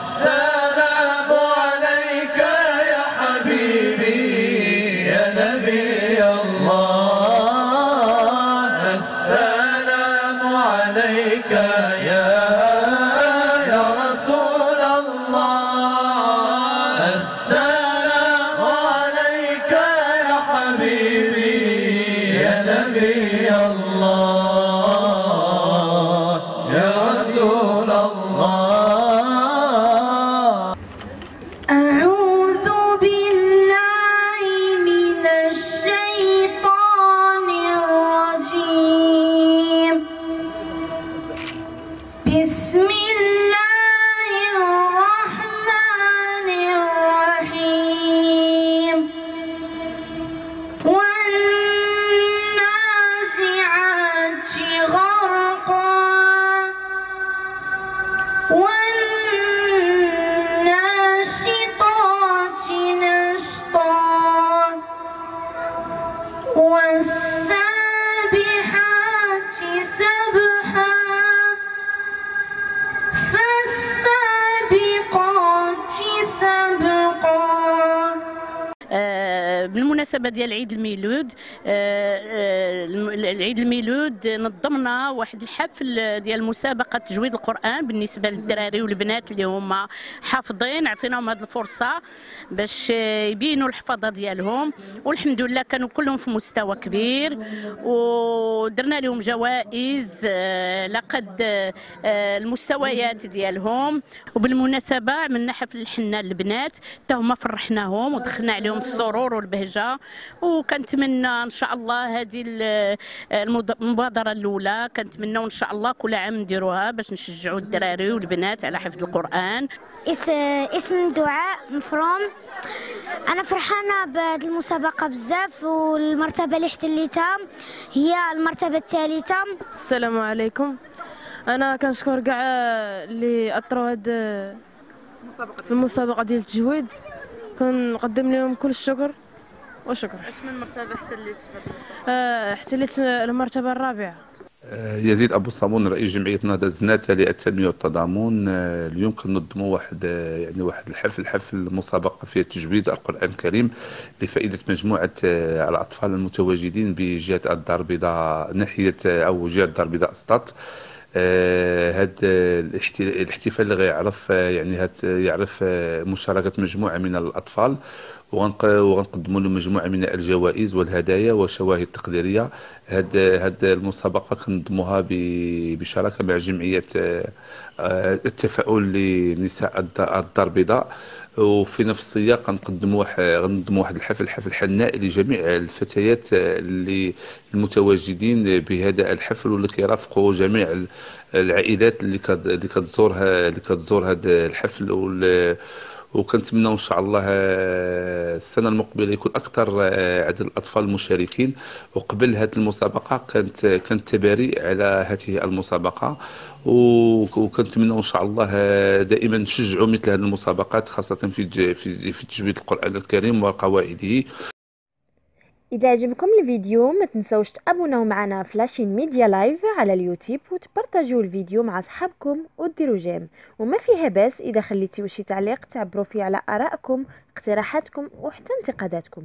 السلام بالمناسبة ديال عيد الميلود آه، آه، العيد الميلود نظمنا واحد الحفل ديال مسابقة تجويد القرآن بالنسبة للدراري والبنات اللي هما حافظين. عطيناهم هذه الفرصة باش آه، يبينوا الحفاظة ديالهم. والحمد لله كانوا كلهم في مستوى كبير. ودرنا لهم جوائز آه، على قد آه، آه، المستويات ديالهم. وبالمناسبة عملنا حفل الحنه للبنات. حتى هما فرحناهم ودخلنا عليهم السرور والبهجة. وكنتمنى إن شاء الله هذه المبادرة الأولى. كنتمنى إن شاء الله كل عام نديروها باش نشجعوا الدراري والبنات على حفظ القرآن. اس اسم دعاء مفروم. أنا فرحانة بهذه المسابقة بزاف والمرتبة اللي احتليتها هي المرتبة الثالثة. السلام عليكم. أنا كنشكر كاع اللي أطروا هاد المسابقة ديال التجويد. كنقدم لهم كل الشكر. وشكرا. اش من مرتبة احتليتي آه، احتليت المرتبة الرابعة. يزيد أبو صابون رئيس جمعية نهضه زناتة للتنميه والتضامن. آه، اليوم كنظموا واحد آه، يعني واحد الحفل حفل مسابقة فيها تجويد القرآن الكريم لفائدة مجموعة آه، الأطفال المتواجدين بجهة الدار البيضاء ناحية آه، أو جهة الدار البيضاء سطات آه، هاد آه، الاحت- الاحتفال اللي غيعرف آه، يعني هاد يعرف آه، مشاركة مجموعة من الأطفال. وغنقدموا لهم مجموعة من الجوائز والهدايا وشواهد تقديريه هاد هاد المسابقة كنظموها بشراكة مع جمعية آه، التفاؤل لنساء الد- الدار البيضاء. وفي نفس السياق غنقدموا غنظموا واحد الحفل حفل حناء لجميع الفتيات اللي المتواجدين بهذا الحفل واللي كيرافقوا جميع ال- العائلات اللي كت- اللي كتزورها اللي كتزور هذا الحفل وكنتمنى إن شاء الله آه، السنة المقبلة يكون أكثر آه، عدد الأطفال المشاركين. وقبل هذه المسابقة كانت كانت تباري على هذه المسابقة. وكنتمنى إن شاء الله آه، دائما نشجعوا مثل هذه المسابقات خاصة في في تجويد القرآن الكريم وقواعده إذا عجبكم الفيديو ما تنسوش تأبوناو معنا في la chaîne ميديا لايف على اليوتيوب وتبارطاجيو الفيديو مع صحابكم وديروا j'aime. وما فيها باس إذا خليتيو شي تعليق تعبروا فيه على آرائكم اقتراحاتكم وحتى انتقاداتكم.